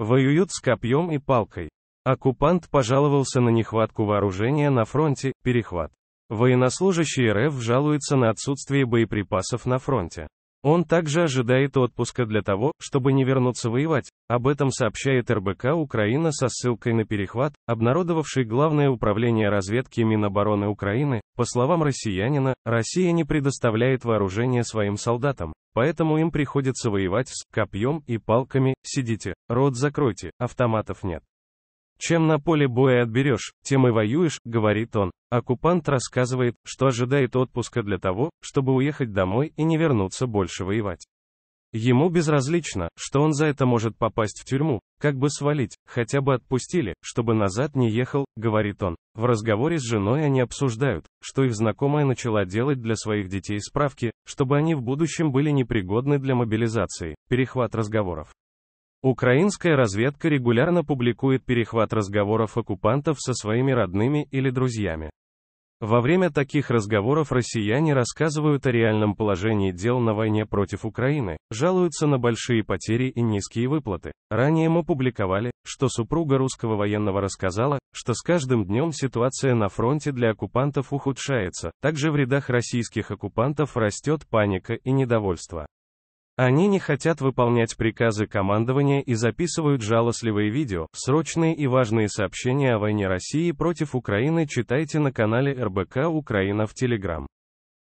Воюют с копьем и палкой. Оккупант пожаловался на нехватку вооружения на фронте, перехват. Военнослужащий РФ жалуется на отсутствие боеприпасов на фронте. Он также ожидает отпуска для того, чтобы не вернуться воевать. Об этом сообщает РБК Украина со ссылкой на перехват, обнародовавший Главное управление разведки Минобороны Украины. По словам россиянина, Россия не предоставляет вооружение своим солдатам, поэтому им приходится воевать с копьем и палками. Сидите, рот закройте, автоматов нет. Чем на поле боя отберешь, тем и воюешь, говорит он. Оккупант рассказывает, что ожидает отпуска для того, чтобы уехать домой и не вернуться больше воевать. Ему безразлично, что он за это может попасть в тюрьму, как бы свалить, хотя бы отпустили, чтобы назад не ехал, говорит он. В разговоре с женой они обсуждают, что их знакомая начала делать для своих детей справки, чтобы они в будущем были непригодны для мобилизации. Перехват разговоров. Украинская разведка регулярно публикует перехват разговоров оккупантов со своими родными или друзьями. Во время таких разговоров россияне рассказывают о реальном положении дел на войне против Украины, жалуются на большие потери и низкие выплаты. Ранее мы публиковали, что супруга русского военного рассказала, что с каждым днем ситуация на фронте для оккупантов ухудшается, также в рядах российских оккупантов растет паника и недовольство. Они не хотят выполнять приказы командования и записывают жалостливые видео. Срочные и важные сообщения о войне России против Украины читайте на канале РБК Украина в Телеграм.